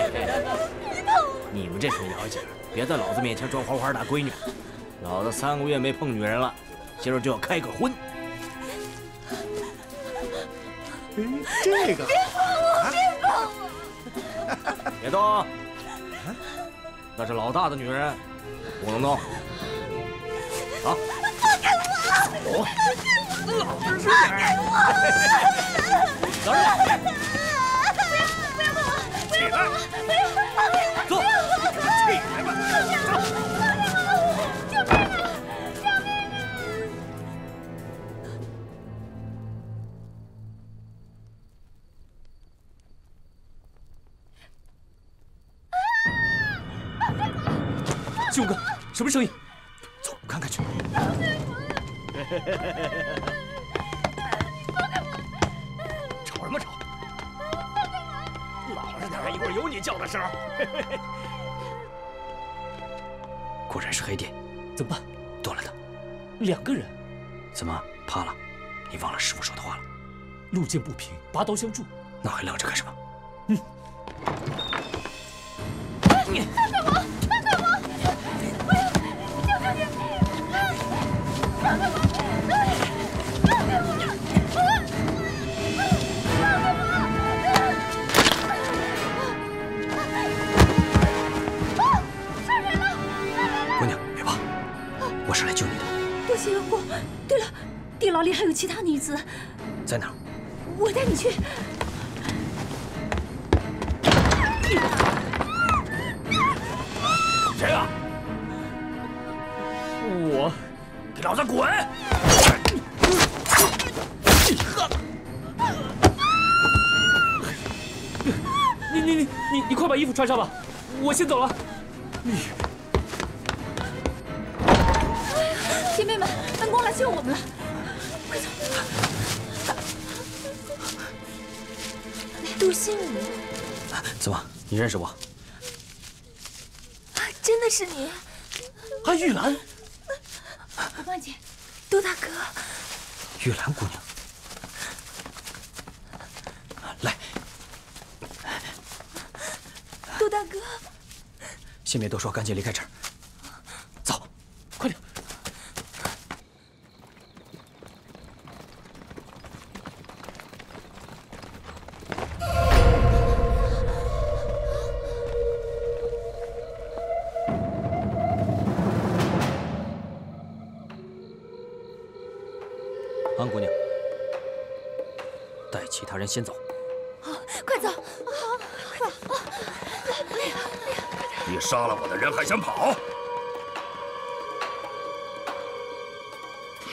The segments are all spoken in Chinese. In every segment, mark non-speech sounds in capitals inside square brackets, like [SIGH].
[LAUGHS] 你们这群妖精，别在老子面前装花花大闺女。老子三个月没碰女人了，今儿就要开个荤。这个，别碰我，别碰我！别动！那是老大的女人，不能动。好，放开我！老实点！放开我！老实点！不要，不要碰我！不要碰我！不要放开我！坐！起来吧！放开我！救命啊！救命啊！兄哥，什么声音？走，看看去。[LAUGHS] 一会儿有你叫的时候。[LAUGHS] 果然是黑店，怎么办？多了他，两个人。怎么怕了？你忘了师傅说的话了？路见不平，拔刀相助。那还愣着干什么？嗯。你放开我！放开我！不要！救救你！放开我！其他女子，在哪儿？我带你去。谁啊？我，给老子滚！你你你你你快把衣服穿上吧，我先走了。你，姐妹们，恩公来救我们了，快走！多谢你。怎么，你认识我？真的是你，啊，玉兰，五万姐，杜大哥，玉兰姑娘，来，杜大哥，先别多说，赶紧离开这儿，安姑娘，带其他人先走。好，快走！好，快走！哎呀，哎呀，你杀了我的人还想跑？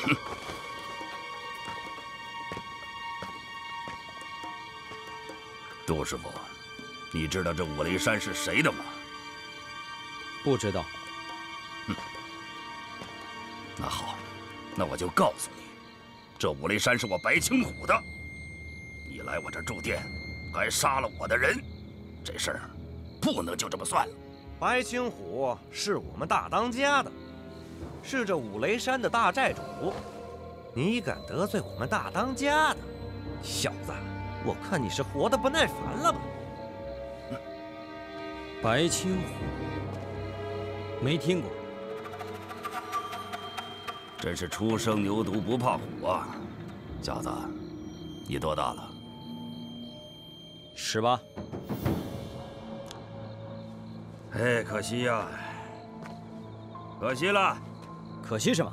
哼！杜师傅，你知道这五雷山是谁的吗？不知道。哼。那好，那我就告诉你。这五雷山是我白青虎的，你来我这住店，还杀了我的人，这事儿不能就这么算了。白青虎是我们大当家的，是这五雷山的大寨主，你敢得罪我们大当家的，小子，我看你是活得不耐烦了吧？白青虎，没听过。真是初生牛犊不怕虎啊！小子，你多大了？十八。哎，可惜呀，可惜了。可惜什么？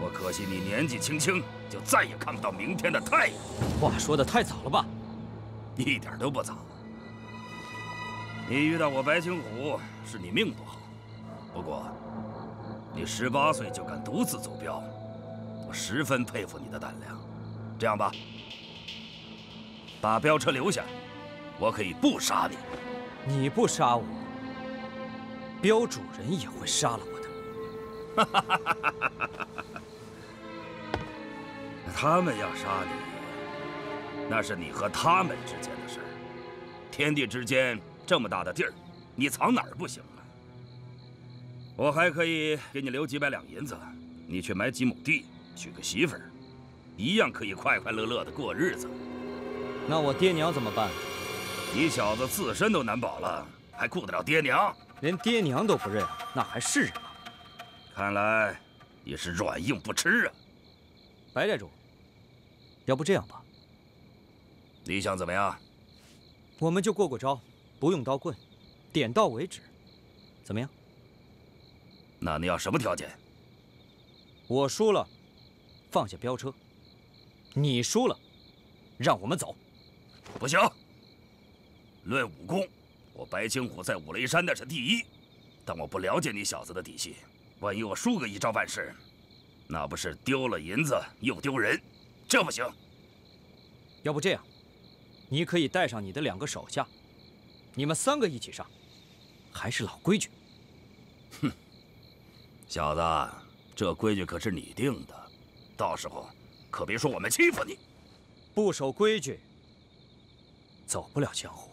我可惜你年纪轻轻，就再也看不到明天的太阳。话说的太早了吧？一点都不早。你遇到我白青虎，是你命不好。不过。你十八岁就敢独自走镖，我十分佩服你的胆量。这样吧，把镖车留下，我可以不杀你。你不杀我，镖主人也会杀了我的。[LAUGHS] 他们要杀你，那是你和他们之间的事儿。天地之间这么大的地儿，你藏哪儿不行？我还可以给你留几百两银子，你去买几亩地，娶个媳妇儿，一样可以快快乐乐的过日子。那我爹娘怎么办？你小子自身都难保了，还顾得了爹娘？连爹娘都不认，那还是人吗？看来你是软硬不吃啊！白寨主，要不这样吧，你想怎么样？我们就过过招，不用刀棍，点到为止，怎么样？那你要什么条件？我输了，放下飙车；你输了，让我们走。不行。论武功，我白青虎在五雷山那是第一，但我不了解你小子的底细，万一我输个一招半式，那不是丢了银子又丢人？这不行。要不这样，你可以带上你的两个手下，你们三个一起上，还是老规矩。哼，小子，这规矩可是你定的，到时候可别说我们欺负你。不守规矩，走不了江湖。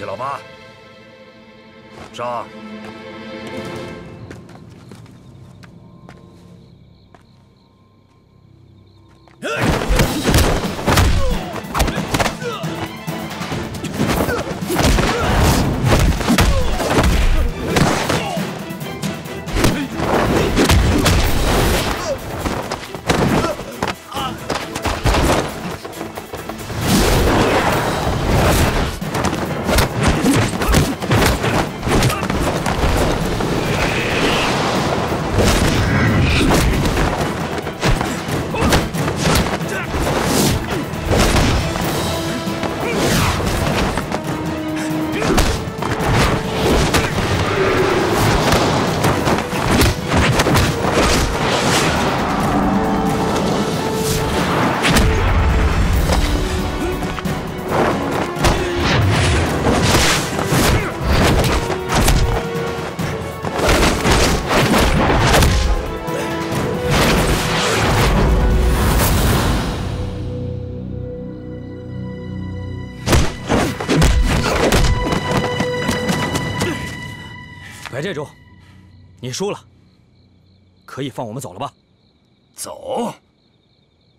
老七、老八，上！白寨主，你输了，可以放我们走了吧？走？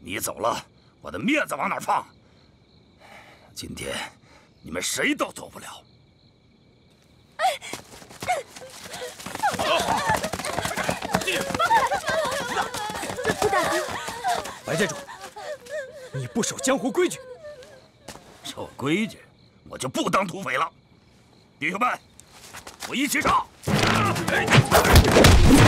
你走了，我的面子往哪放？今天你们谁都走不了。顾大哥，白寨主，你不守江湖规矩，守规矩，我就不当土匪了。弟兄们，我一起上！Hey!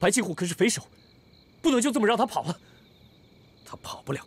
白金虎可是匪首，不能就这么让他跑了。他跑不了。